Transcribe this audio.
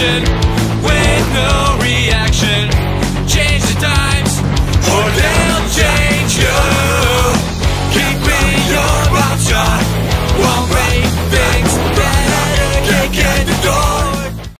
station.